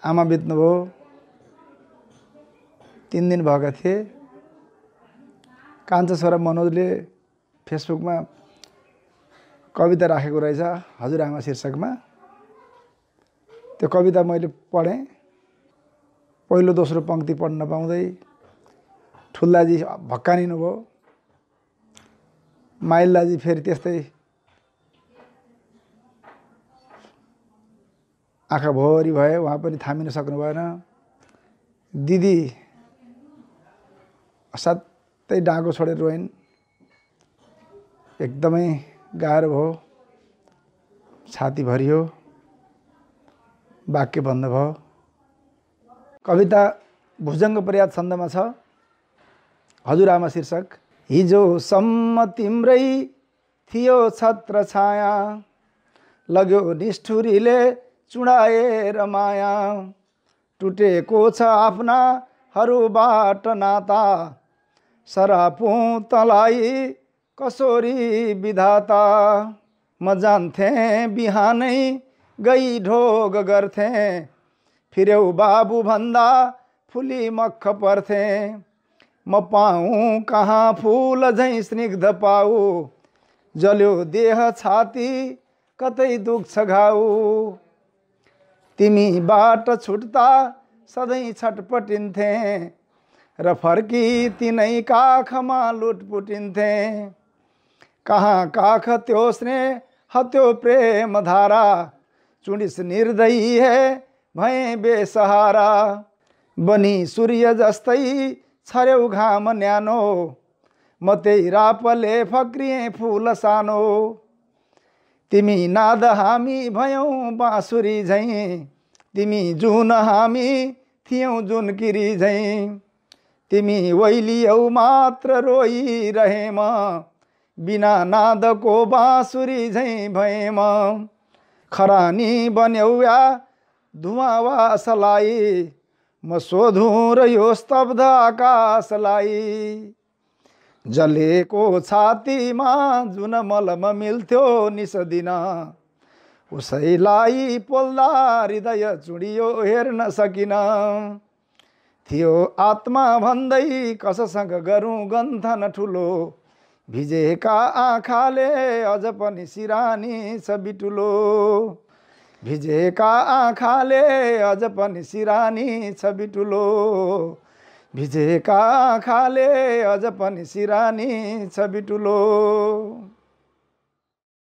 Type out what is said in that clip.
आमा बित्नुभयो। तिन दिन भएका थिए। कान्छा छोरा मनोजले फेसबुकमा कविता राखेको रहेछ हजुरआमा शीर्षकमा। त्यो कविता मैले पढेँ। पहिलो दोस्रो पङ्क्ति पढ्न पाउँदै ठुल्दाजी भक्कानिनु भयो माइल फेरि त्यस्तै आँखाभरि भए उहाँ पनि थामिन सक्नु भएन। दिदी सातै डाँगो छोडेर रोइन् एकदमै गाह्रो भयो। छाती भरियो वाक्य भन्नुभयो कविता भुजङ्ग पर्याद छन्दमा छ। हजुरआमा शीर्षक हिजोसम्म तिम्रै थियो छत्र छाया लग्यो निष्ठुरीले चुडाएर माया टुटेको छ आफ्नाहरूबाट नाता। सरापु तलाई कसोरी विधाता म जान्थेँ बिहानै गई ढोग गर्थेँ। फिर्यौ बाबु भन्दा फुली मख पर्थेँ। म पाऊँ कहाँ फुल झैँ स्निग्ध पाऊ। जल्यो देह छाती कतै दुख्छ घाउ। तिमीबाट छुट्दा सधैँ छटपटिन्थे। र फर्की तिनै काखमा लुटपुटिन्थे। कहाँ काख त्यो स्नेह त्यो प्रेम धारा चुडिस निर्दयी हे भए बेसहारा। बनी सूर्य जस्तै छर्यौ घाम न्यानो। म त्यही रापले फक्रिएँ फुल सानो। तिमी नाद हामी भयौँ बाँसुरी झैँ। तिमी जुन हामी थियौँ जुन किरी झैँ। तिमी ओइलियौ मात्र रोइरहेम। बिना नादको बाँसुरी झैँ भएम खरानी बन्यौ या धुवावासलाई म सोधुँ र यो स्तब्ध आकाशलाई। जलेको छातीमा जुन मलम मिल्थ्यो निसदिन। उसैलाई पोल्दा हृदय चुडियो हेर्न सकिन। थियो आत्मा भन्दै कससँग गरौँ गन्थन ठुलो भिजेका आँखाले अझ पनि सिरानी छ बिटुलो। भिजेका आँखाले अझ पनि सिरानी छ बिटुलो। भिजेका आँखाले अझ पनि सिरानी छ बिटुलो।